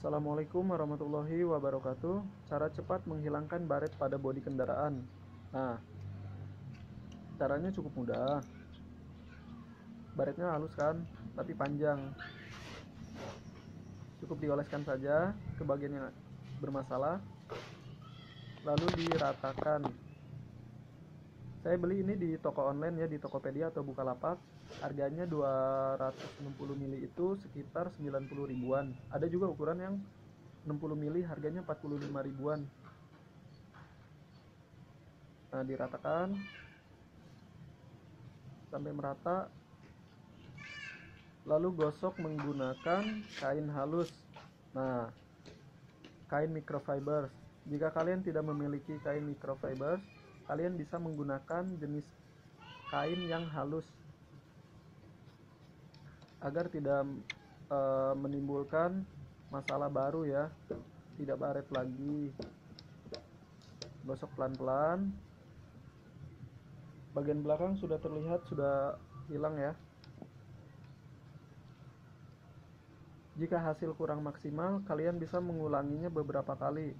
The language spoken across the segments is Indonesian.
Assalamualaikum warahmatullahi wabarakatuh. Cara cepat menghilangkan baret pada bodi kendaraan. Nah, caranya cukup mudah. Baretnya halus kan, tapi panjang. Cukup dioleskan saja ke bagian yang bermasalah, lalu diratakan. Saya beli ini di toko online ya, di Tokopedia atau Bukalapak. Harganya 260 mili itu sekitar 90 ribuan. Ada juga ukuran yang 60 mili harganya 45 ribuan. Nah, diratakan sampai merata. Lalu gosok menggunakan kain halus. Nah, kain microfiber. Jika kalian tidak memiliki kain microfiber, kalian bisa menggunakan jenis kain yang halus agar tidak e, menimbulkan masalah baru ya. Tidak baret lagi. Gosok pelan-pelan. Bagian belakang sudah terlihat sudah hilang ya. Jika hasil kurang maksimal kalian bisa mengulanginya beberapa kali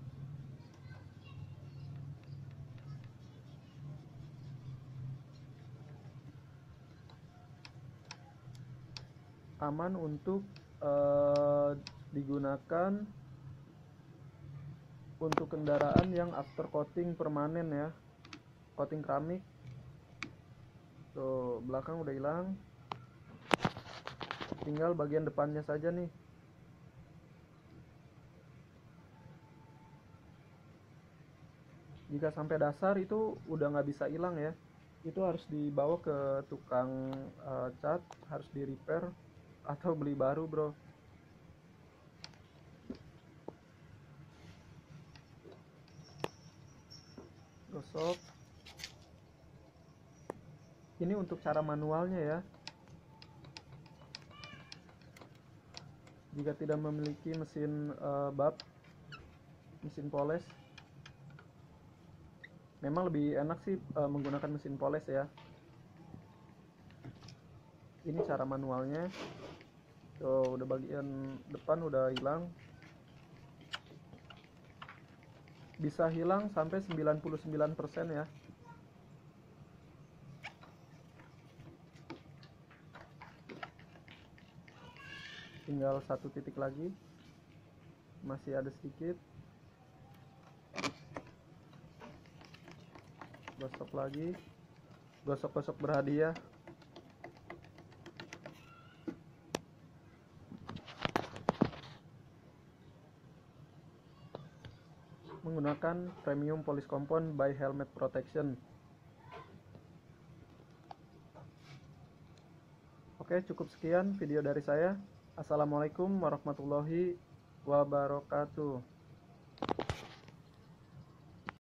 aman untuk uh, digunakan untuk kendaraan yang after coating permanen ya. Coating keramik. Tuh belakang udah hilang. Tinggal bagian depannya saja nih. Jika sampai dasar itu udah nggak bisa hilang ya. Itu harus dibawa ke tukang uh, cat harus di repair atau beli baru bro. Gosok. Ini untuk cara manualnya ya. Jika tidak memiliki mesin uh, bab mesin poles. Memang lebih enak sih uh, menggunakan mesin poles ya ini cara manualnya. Tuh udah bagian depan udah hilang. Bisa hilang sampai 99% ya. Tinggal satu titik lagi. Masih ada sedikit. Gosok lagi. Gosok-gosok berhadiah menggunakan premium polish compound by helmet protection. Oke cukup sekian video dari saya. Assalamualaikum warahmatullahi wabarakatuh